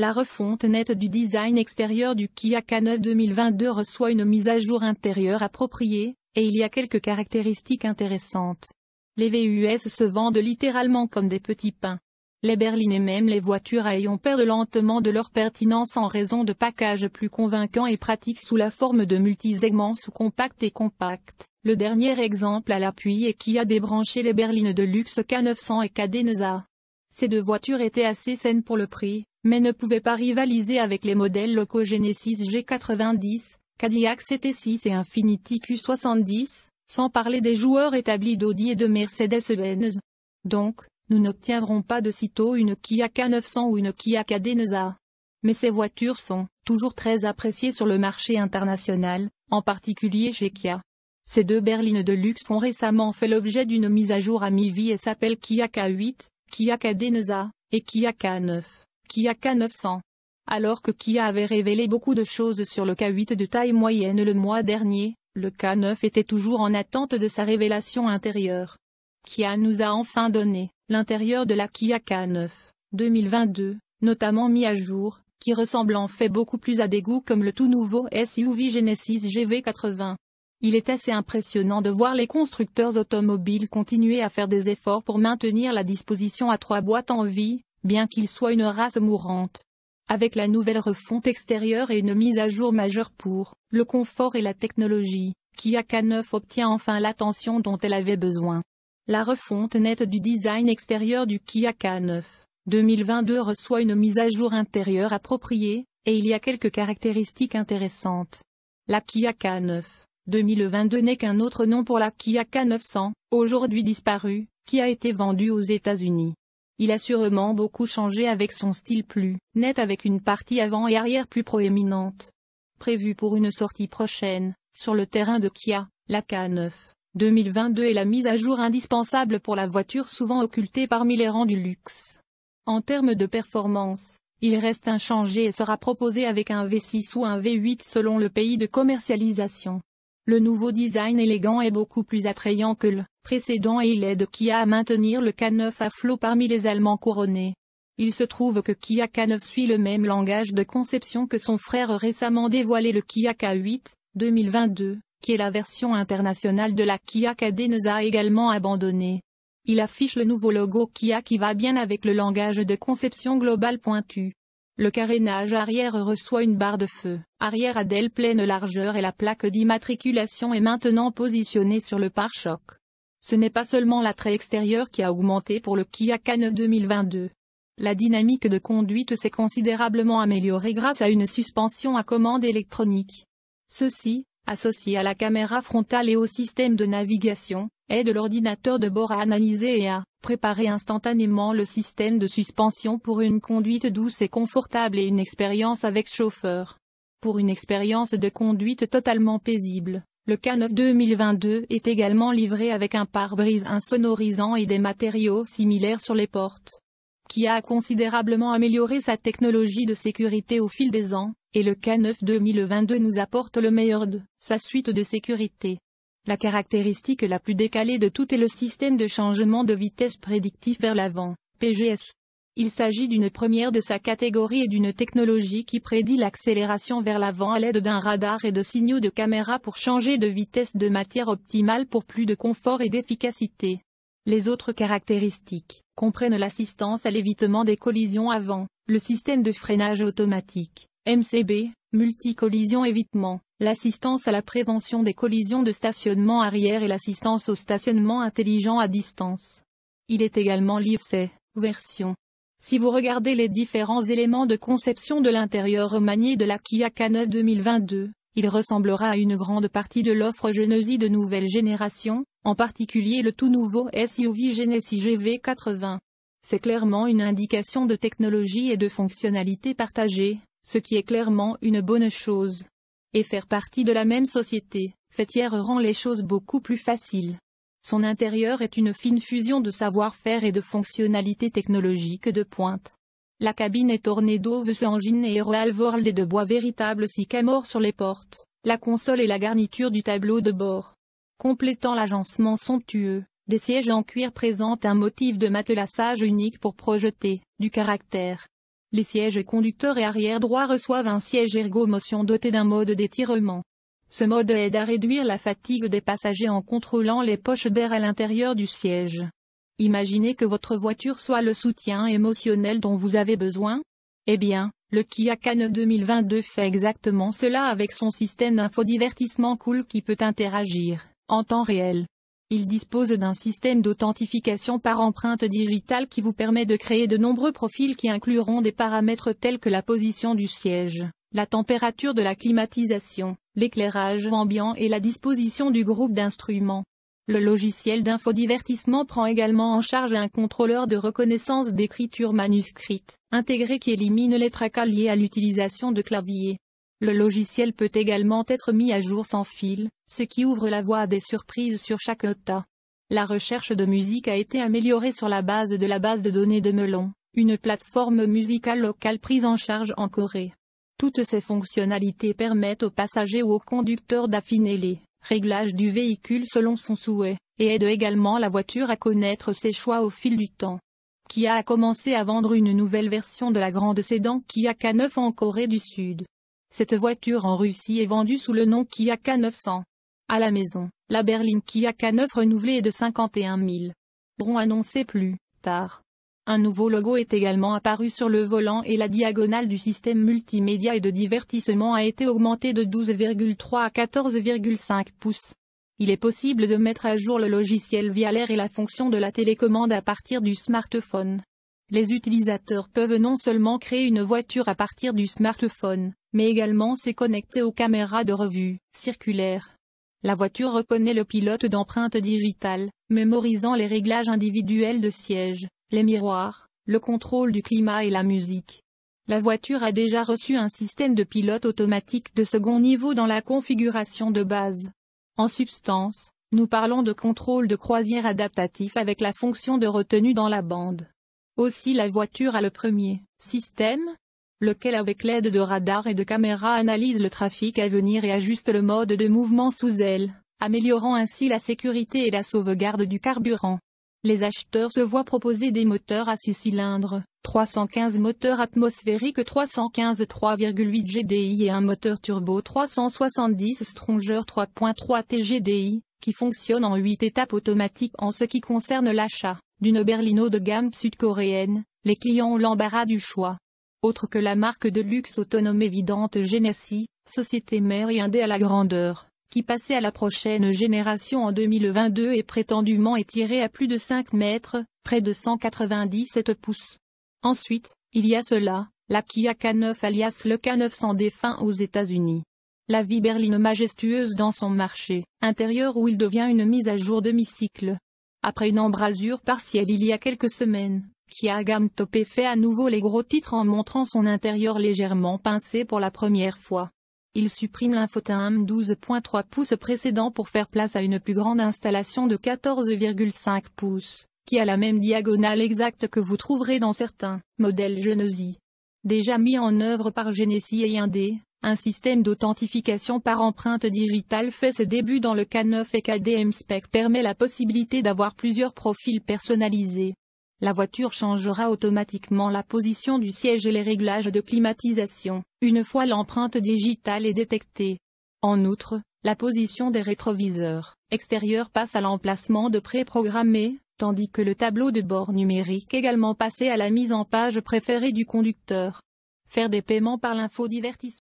La refonte nette du design extérieur du Kia K9 2022 reçoit une mise à jour intérieure appropriée, et il y a quelques caractéristiques intéressantes. Les VUS se vendent littéralement comme des petits pains. Les berlines et même les voitures à ayant perdent lentement de leur pertinence en raison de packages plus convaincants et pratiques sous la forme de multisegments sous-compacts et compacts. Le dernier exemple à l'appui est qui a débranché les berlines de luxe K900 et Cadenza. Ces deux voitures étaient assez saines pour le prix, mais ne pouvaient pas rivaliser avec les modèles locaux Genesis G90, Cadillac CT6 et Infiniti Q70, sans parler des joueurs établis d'Audi et de Mercedes-Benz. Donc, nous n'obtiendrons pas de sitôt une Kia K900 ou une Kia Cadenza. Mais ces voitures sont toujours très appréciées sur le marché international, en particulier chez Kia. Ces deux berlines de luxe ont récemment fait l'objet d'une mise à jour à mi-vie et s'appellent Kia K8, Kia Cadenza, et Kia K9, Kia K900. Alors que Kia avait révélé beaucoup de choses sur le K8 de taille moyenne le mois dernier, le K9 était toujours en attente de sa révélation intérieure. Kia nous a enfin donné l'intérieur de la Kia K9 2022, notamment mis à jour, qui ressemble en fait beaucoup plus à des goûts comme le tout nouveau SUV Genesis GV80. Il est assez impressionnant de voir les constructeurs automobiles continuer à faire des efforts pour maintenir la disposition à trois boîtes en vie, bien qu'il soit une race mourante. Avec la nouvelle refonte extérieure et une mise à jour majeure pour le confort et la technologie, Kia K9 obtient enfin l'attention dont elle avait besoin. La refonte nette du design extérieur du Kia K9 2022 reçoit une mise à jour intérieure appropriée, et il y a quelques caractéristiques intéressantes. La Kia K9 2022 n'est qu'un autre nom pour la Kia K900, aujourd'hui disparue, qui a été vendue aux États-Unis. Il a sûrement beaucoup changé avec son style plus net avec une partie avant et arrière plus proéminente. Prévu pour une sortie prochaine, sur le terrain de Kia, la K9 2022 est la mise à jour indispensable pour la voiture souvent occultée parmi les rangs du luxe. En termes de performance, il reste inchangé et sera proposé avec un V6 ou un V8 selon le pays de commercialisation. Le nouveau design élégant est beaucoup plus attrayant que le précédent et il aide Kia à maintenir le K9 à flot parmi les Allemands couronnés. Il se trouve que Kia K9 suit le même langage de conception que son frère récemment dévoilé le Kia K8, 2022, qui est la version internationale de la Kia Cadenza également abandonnée. Il affiche le nouveau logo Kia qui va bien avec le langage de conception globale pointu. Le carénage arrière reçoit une barre de feu, arrière à d'elle pleine largeur et la plaque d'immatriculation est maintenant positionnée sur le pare-choc. Ce n'est pas seulement l'attrait extérieur qui a augmenté pour le Kia K9 2022. La dynamique de conduite s'est considérablement améliorée grâce à une suspension à commande électronique. Ceci, associé à la caméra frontale et au système de navigation, aide l'ordinateur de bord à analyser et à préparer instantanément le système de suspension pour une conduite douce et confortable et une expérience avec chauffeur. Pour une expérience de conduite totalement paisible, le K9 2022 est également livré avec un pare-brise insonorisant et des matériaux similaires sur les portes. Qui a considérablement amélioré sa technologie de sécurité au fil des ans, et le K9 2022 nous apporte le meilleur de sa suite de sécurité. La caractéristique la plus décalée de tout est le système de changement de vitesse prédictif vers l'avant, PGS. Il s'agit d'une première de sa catégorie et d'une technologie qui prédit l'accélération vers l'avant à l'aide d'un radar et de signaux de caméra pour changer de vitesse de matière optimale pour plus de confort et d'efficacité. Les autres caractéristiques comprennent l'assistance à l'évitement des collisions avant, le système de freinage automatique, MCB, multi-collision évitement, l'assistance à la prévention des collisions de stationnement arrière et l'assistance au stationnement intelligent à distance. Il est également livré, version. Si vous regardez les différents éléments de conception de l'intérieur remanié de la Kia K9 2022, il ressemblera à une grande partie de l'offre Genesis de nouvelle génération, en particulier le tout nouveau SUV Genesis GV80. C'est clairement une indication de technologie et de fonctionnalité partagée, ce qui est clairement une bonne chose. Et faire partie de la même société, fêtière rend les choses beaucoup plus faciles. Son intérieur est une fine fusion de savoir-faire et de fonctionnalités technologiques de pointe. La cabine est ornée d'Oves Engine et World et de bois véritables sycamore sur les portes, la console et la garniture du tableau de bord. Complétant l'agencement somptueux, des sièges en cuir présentent un motif de matelassage unique pour projeter du caractère. Les sièges conducteurs et arrière droit reçoivent un siège ergomotion doté d'un mode d'étirement. Ce mode aide à réduire la fatigue des passagers en contrôlant les poches d'air à l'intérieur du siège. Imaginez que votre voiture soit le soutien émotionnel dont vous avez besoin? Eh bien, le Kia K9 2022 fait exactement cela avec son système d'infodivertissement cool qui peut interagir, en temps réel. Il dispose d'un système d'authentification par empreinte digitale qui vous permet de créer de nombreux profils qui incluront des paramètres tels que la position du siège, la température de la climatisation, l'éclairage ambiant et la disposition du groupe d'instruments. Le logiciel d'infodivertissement prend également en charge un contrôleur de reconnaissance d'écriture manuscrite, intégré qui élimine les tracas liés à l'utilisation de clavier. Le logiciel peut également être mis à jour sans fil, ce qui ouvre la voie à des surprises sur chaque nota. La recherche de musique a été améliorée sur la base de la base de données de Melon, une plateforme musicale locale prise en charge en Corée. Toutes ces fonctionnalités permettent aux passagers ou aux conducteurs d'affiner les réglages du véhicule selon son souhait, et aident également la voiture à connaître ses choix au fil du temps. Kia a commencé à vendre une nouvelle version de la grande sédan Kia K9 en Corée du Sud. Cette voiture en Russie est vendue sous le nom Kia K900. À la maison, la berline Kia K9 renouvelée est de 51 000. Bron annoncé plus tard. Un nouveau logo est également apparu sur le volant et la diagonale du système multimédia et de divertissement a été augmentée de 12,3 à 14,5 pouces. Il est possible de mettre à jour le logiciel via l'air et la fonction de la télécommande à partir du smartphone. Les utilisateurs peuvent non seulement créer une voiture à partir du smartphone, mais également s'y connecter aux caméras de revue circulaire. La voiture reconnaît le pilote d'empreinte digitale, mémorisant les réglages individuels de siège, les miroirs, le contrôle du climat et la musique. La voiture a déjà reçu un système de pilote automatique de second niveau dans la configuration de base. En substance, nous parlons de contrôle de croisière adaptatif avec la fonction de retenue dans la bande. Aussi la voiture a le premier système, lequel avec l'aide de radars et de caméras analyse le trafic à venir et ajuste le mode de mouvement sous elle, améliorant ainsi la sécurité et la sauvegarde du carburant. Les acheteurs se voient proposer des moteurs à 6 cylindres, 315 moteurs atmosphériques 315 3,8 GDI et un moteur turbo 370 Stronger 3.3 TGDI, qui fonctionne en 8 étapes automatiques en ce qui concerne l'achat d'une berlino de gamme sud-coréenne, les clients ont l'embarras du choix autre que la marque de luxe autonome évidente Genesis, société mère et indé à la grandeur, qui passait à la prochaine génération en 2022 et prétendument étirée à plus de 5 mètres, près de 197 pouces. Ensuite, il y a cela, la Kia K9 alias le K900 défunt aux États-Unis. La vie berline majestueuse dans son marché intérieur où il devient une mise à jour demi-cycle. Après une embrasure partielle il y a quelques semaines, Kia Gamme Topé fait à nouveau les gros titres en montrant son intérieur légèrement pincé pour la première fois. Il supprime l'infotainment 12.3 pouces précédent pour faire place à une plus grande installation de 14,5 pouces, qui a la même diagonale exacte que vous trouverez dans certains modèles Genesis. Déjà mis en œuvre par Genesis et Hyundai, un système d'authentification par empreinte digitale fait ses débuts dans le K9 et KDM Spec permet la possibilité d'avoir plusieurs profils personnalisés. La voiture changera automatiquement la position du siège et les réglages de climatisation, une fois l'empreinte digitale est détectée. En outre, la position des rétroviseurs extérieurs passe à l'emplacement de préprogrammé, tandis que le tableau de bord numérique également passé à la mise en page préférée du conducteur. Faire des paiements par l'infodivertissement